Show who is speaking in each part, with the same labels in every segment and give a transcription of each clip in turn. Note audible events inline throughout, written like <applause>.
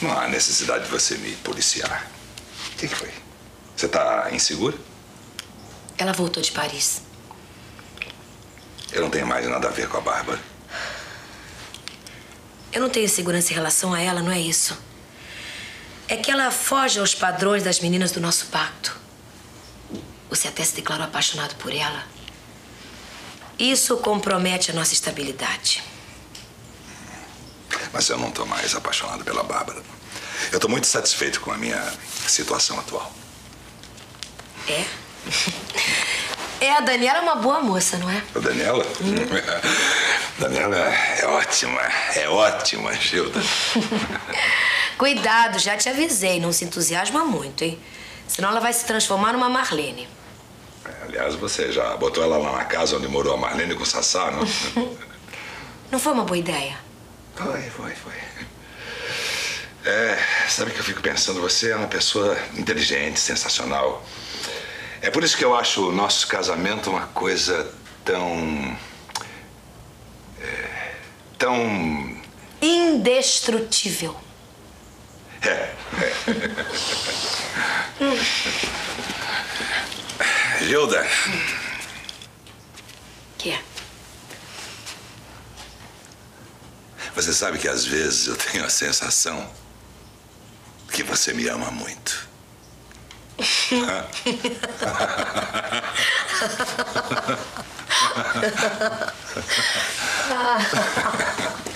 Speaker 1: Não há necessidade de você me policiar. O que, que foi? Você tá insegura?
Speaker 2: Ela voltou de Paris.
Speaker 1: Eu não tenho mais nada a ver com a Bárbara.
Speaker 2: Eu não tenho segurança em relação a ela, não é isso. É que ela foge aos padrões das meninas do nosso pacto. Você até se declarou apaixonado por ela. Isso compromete a nossa estabilidade.
Speaker 1: Mas eu não tô mais apaixonado pela Bárbara. Eu tô muito satisfeito com a minha situação atual.
Speaker 2: É? É, a Daniela é uma boa moça, não é?
Speaker 1: A Daniela? Hum. <laughs> Daniela é ótima, é ótima, Gilda. <laughs>
Speaker 2: Cuidado, já te avisei, não se entusiasma muito, hein? Senão ela vai se transformar numa Marlene.
Speaker 1: É, aliás, você já botou ela lá na casa onde morou a Marlene com o Sassá, não? <laughs>
Speaker 2: não foi uma boa ideia?
Speaker 1: Foi, foi, foi. É, sabe o que eu fico pensando? Você é uma pessoa inteligente, sensacional. É por isso que eu acho o nosso casamento uma coisa tão. É, tão.
Speaker 2: Indestrutível.
Speaker 1: É. é. Gilda.
Speaker 2: Que é?
Speaker 1: Você sabe que às vezes eu tenho a sensação que você me ama muito. <laughs> <laughs> <laughs>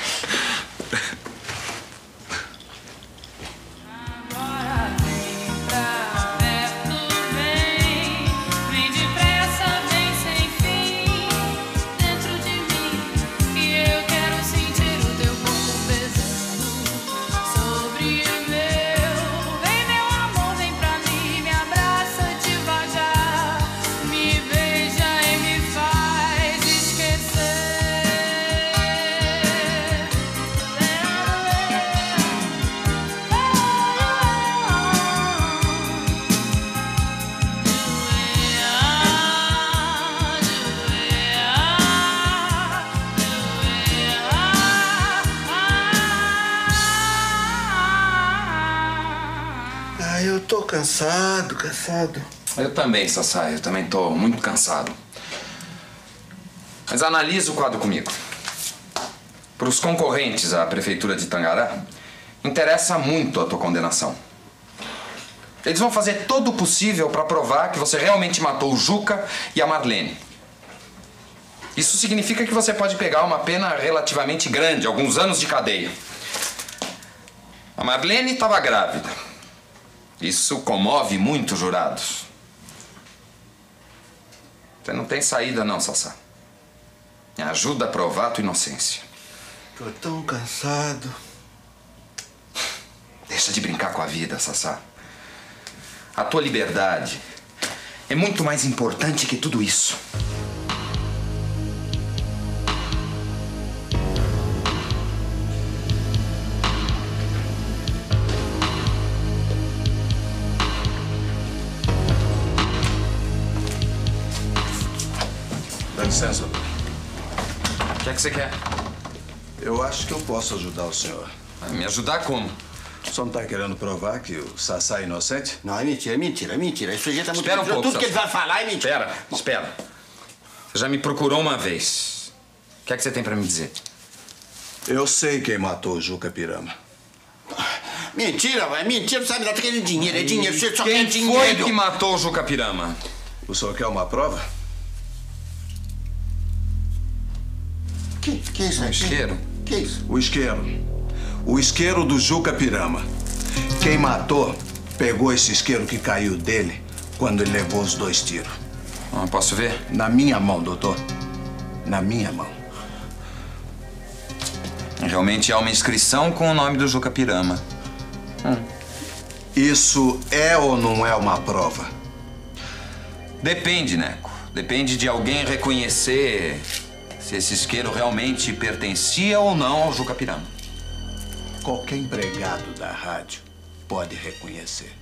Speaker 3: cansado, cansado.
Speaker 4: Eu também, Sassá. Eu também tô muito cansado. Mas analisa o quadro comigo. Para os concorrentes à prefeitura de Tangará, interessa muito a tua condenação. Eles vão fazer todo o possível para provar que você realmente matou o Juca e a Marlene. Isso significa que você pode pegar uma pena relativamente grande, alguns anos de cadeia. A Marlene estava grávida. Isso comove muito jurados. Você não tem saída não, Sassá. Me ajuda a provar a tua inocência.
Speaker 3: Tô tão cansado.
Speaker 4: Deixa de brincar com a vida, Sassá. A tua liberdade é muito mais importante que tudo isso.
Speaker 3: Licença.
Speaker 4: O que é que você quer?
Speaker 3: Eu acho que eu posso ajudar o senhor.
Speaker 4: Me ajudar como?
Speaker 3: O senhor não está querendo provar que o Sassá é inocente?
Speaker 5: Não, é mentira, é mentira, é mentira. Esse sujeito é muito
Speaker 4: Espera um pouco,
Speaker 5: Tudo que ele vai falar é mentira.
Speaker 4: Espera, espera. Você já me procurou uma vez. O que é que você tem para me dizer?
Speaker 3: Eu sei quem matou o Juca Pirama.
Speaker 5: Mentira, vai. Mentira, não sabe dar aquele dinheiro. É dinheiro, você só
Speaker 4: quem
Speaker 5: quer dinheiro.
Speaker 4: Quem foi que matou o Juca Pirama?
Speaker 3: O senhor quer uma prova?
Speaker 5: Que, que isso?
Speaker 4: Um isqueiro?
Speaker 5: Que isso?
Speaker 3: O isqueiro. O isqueiro do Juca Pirama. Quem matou pegou esse isqueiro que caiu dele quando ele levou os dois tiros.
Speaker 4: Ah, posso ver?
Speaker 3: Na minha mão, doutor. Na minha mão.
Speaker 4: Realmente há uma inscrição com o nome do Juca Pirama.
Speaker 3: Hum. Isso é ou não é uma prova?
Speaker 4: Depende, Neco. Depende de alguém reconhecer se esse isqueiro realmente pertencia ou não ao Juca Pirama.
Speaker 3: Qualquer empregado da rádio pode reconhecer.